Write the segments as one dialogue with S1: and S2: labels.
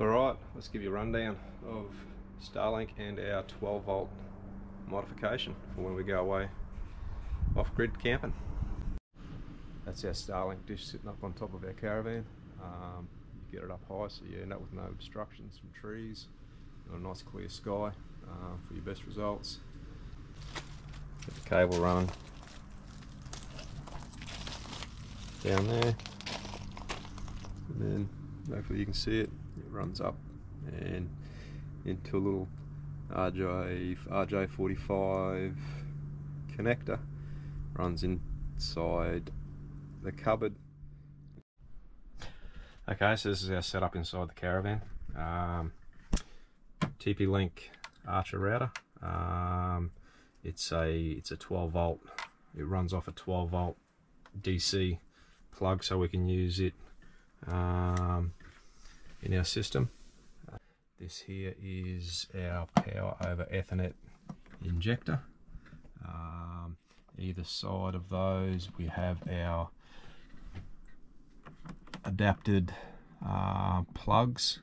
S1: Alright, let's give you a rundown of Starlink and our 12 volt modification for when we go away off-grid camping. That's our Starlink dish sitting up on top of our caravan. Um, you get it up high so you end up with no obstructions from trees and a nice clear sky uh, for your best results. Get the cable running down there and then hopefully you can see it it runs up and into a little RJ RJ45 connector runs inside the cupboard. Okay so this is our setup inside the caravan. Um, TP-Link Archer router. Um, it's a it's a 12 volt. It runs off a 12 volt DC plug so we can use it. Um, in our system. This here is our power over Ethernet injector. Um, either side of those we have our adapted uh, plugs,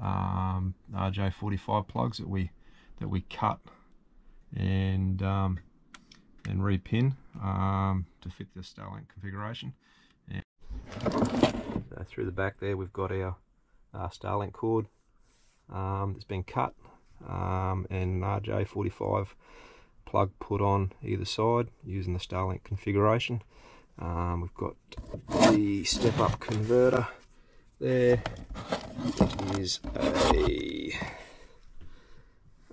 S1: um, RJ45 plugs that we that we cut and um, and repin um, to fit the Starlink configuration. And through the back there we've got our uh, Starlink cord um, that's been cut um, and an RJ45 plug put on either side using the Starlink configuration. Um, we've got the step-up converter there, which is a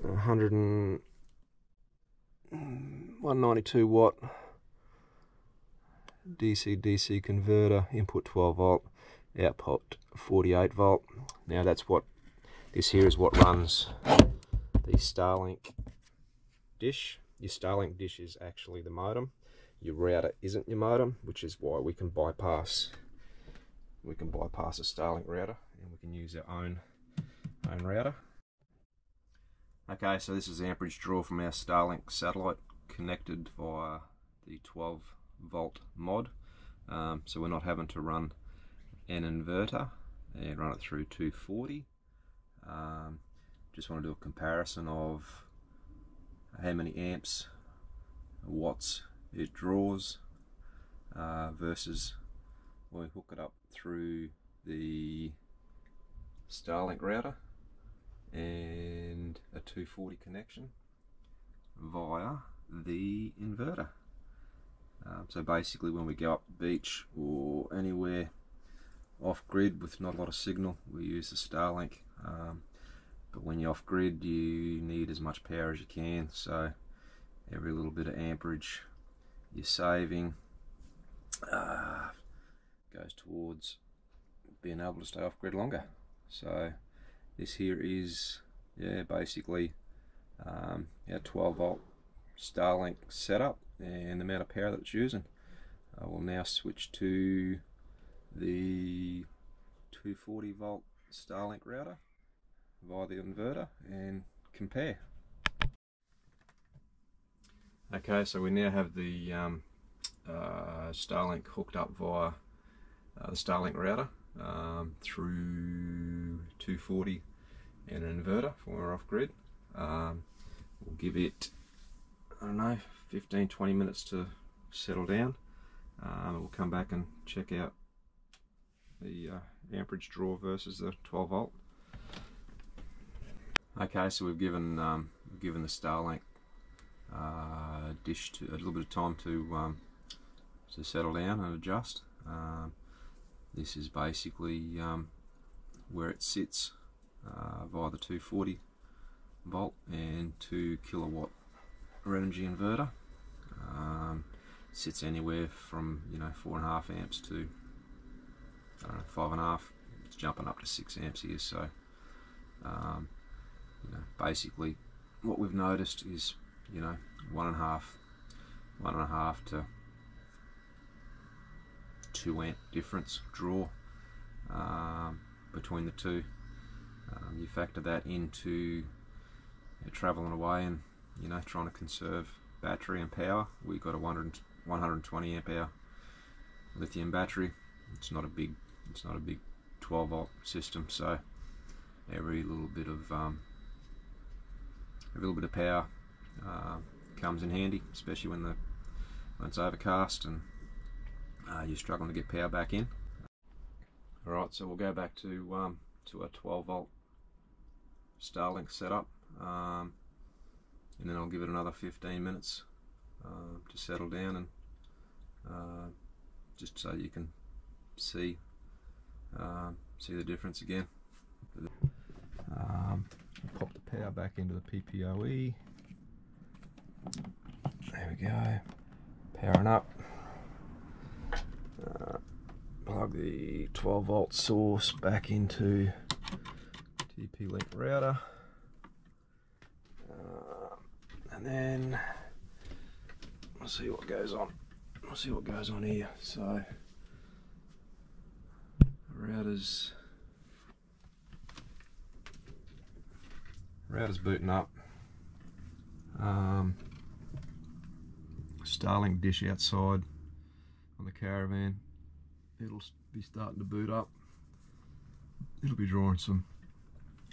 S1: 100 and 192 watt DC DC converter, input 12 volt, output 48 volt. Now that's what, this here is what runs the Starlink dish. Your Starlink dish is actually the modem. Your router isn't your modem, which is why we can bypass we can bypass a Starlink router and we can use our own own router. Okay, so this is the amperage draw from our Starlink satellite connected via the 12 volt mod. Um, so we're not having to run an inverter and run it through 240. Um, just want to do a comparison of how many amps, watts it draws uh, versus when we hook it up through the Starlink router and a 240 connection via the inverter. Um, so basically when we go up the beach or anywhere off grid with not a lot of signal. We use the Starlink um, but when you're off grid you need as much power as you can. So every little bit of amperage you're saving uh, goes towards being able to stay off grid longer. So this here is yeah basically um, our 12 volt Starlink setup and the amount of power that it's using. I will now switch to the 240 volt Starlink router via the inverter and compare. Okay, so we now have the um, uh, Starlink hooked up via uh, the Starlink router um, through 240 and an inverter for when we're off grid. Um, we'll give it, I don't know, 15 20 minutes to settle down. Um, we'll come back and check out the uh, amperage draw versus the 12 volt. Okay, so we've given um, given the Starlink uh, dish to, a little bit of time to um, to settle down and adjust. Um, this is basically um, where it sits uh, via the 240 volt and 2 kilowatt energy inverter. Um, sits anywhere from you know four and a half amps to know five and a half. It's jumping up to six amps here. So um, you know basically what we've noticed is you know one and a half, one and a half to two amp difference draw um, between the two. Um, you factor that into you know, traveling away and you know trying to conserve battery and power We've got a 100, 120 amp hour lithium battery it's not a big it's not a big 12 volt system so every little bit of um, every little bit of power uh, comes in handy, especially when the when it's overcast and uh, you're struggling to get power back in. All right, so we'll go back to um, to a 12 volt Starlink setup, um, and then I'll give it another 15 minutes uh, to settle down and uh, just so you can see uh, see the difference again. Um, pop the power back into the PPOE. There we go. Powering up. Uh, plug the 12 volt source back into TP-Link router. Uh, and then we'll see what goes on. We'll see what goes on here. So router's router's booting up. Um, Starlink dish outside on the caravan. It'll be starting to boot up. It'll be drawing some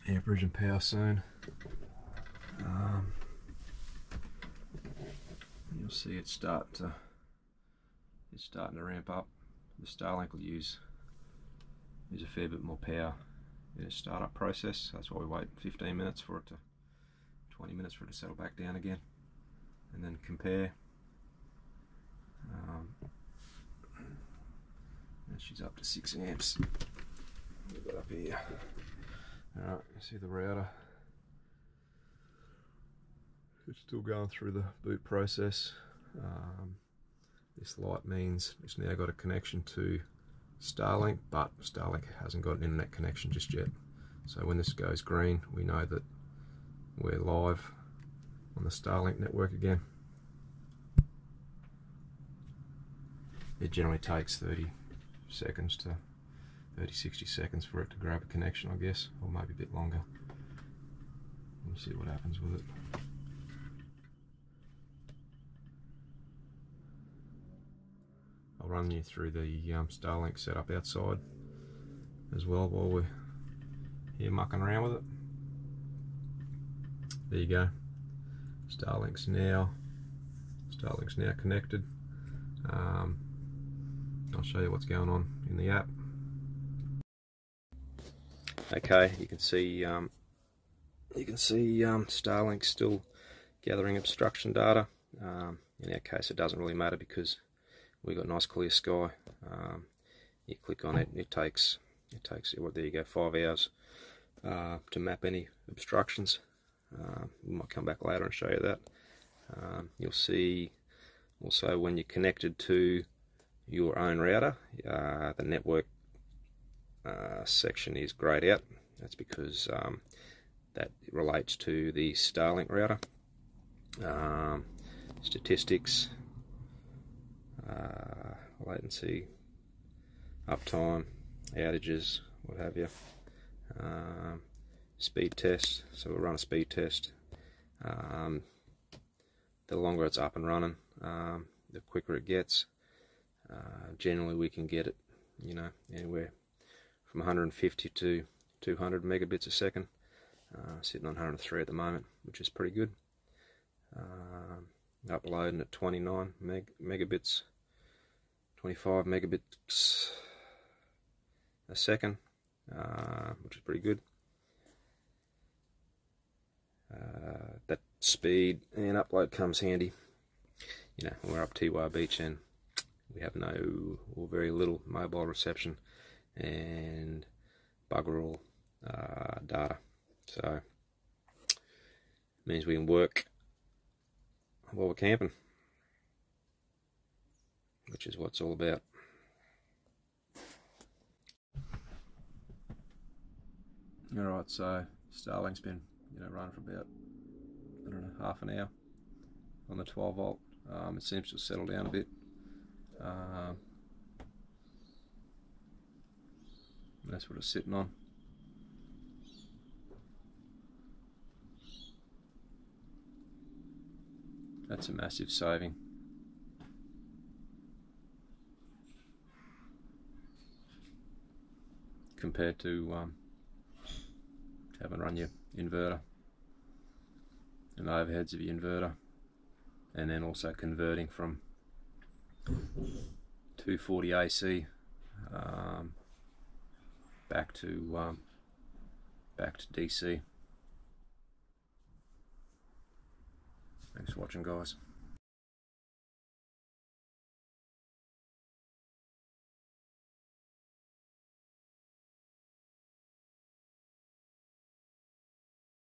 S1: amperage and power soon. Um, you'll see it start to it's starting to ramp up. The Starlink will use use a fair bit more power in its startup process. That's why we wait 15 minutes for it to 20 minutes for it to settle back down again. And then compare. Um, she's up to 6 amps. We've got up here. Alright you see the router. It's still going through the boot process. Um, this light means it's now got a connection to Starlink but Starlink hasn't got an internet connection just yet so when this goes green we know that we're live on the Starlink network again. It generally takes 30 seconds to 30 60 seconds for it to grab a connection I guess or maybe a bit longer. We'll see what happens with it. I'll run you through the um, Starlink setup outside as well while we're here mucking around with it. There you go. Starlink's now Starlink's now connected. Um, I'll show you what's going on in the app. Okay you can see um, you can see um, Starlink still gathering obstruction data. Um, in our case it doesn't really matter because we've got a nice clear sky um, you click on it it takes it takes well there you go five hours uh, to map any obstructions uh, we might come back later and show you that. Um, you'll see also when you're connected to your own router, uh, the network uh, section is grayed out. That's because um, that relates to the Starlink router. Um, statistics, uh, latency, uptime, outages, what have you. Um, speed test. So we'll run a speed test. Um, the longer it's up and running, um, the quicker it gets. Uh, generally, we can get it, you know, anywhere from 150 to 200 megabits a second. Uh, sitting on 103 at the moment, which is pretty good. Uh, uploading at 29 meg megabits, 25 megabits a second, uh, which is pretty good. Uh, that speed and upload comes handy. You know, we're up Tiwai Beach and we have no or very little mobile reception and bugger all uh, data. So it means we can work while we're camping, which is what it's all about. Alright, so Starlink's been you know, running for about, I don't know, half an hour on the 12 volt. Um, it seems to settle down a bit. Um, that's what it's sitting on. That's a massive saving. Compared to um, have run your inverter and the overheads of your inverter and then also converting from 240 AC um, back to um, back to DC. Thanks for watching guys.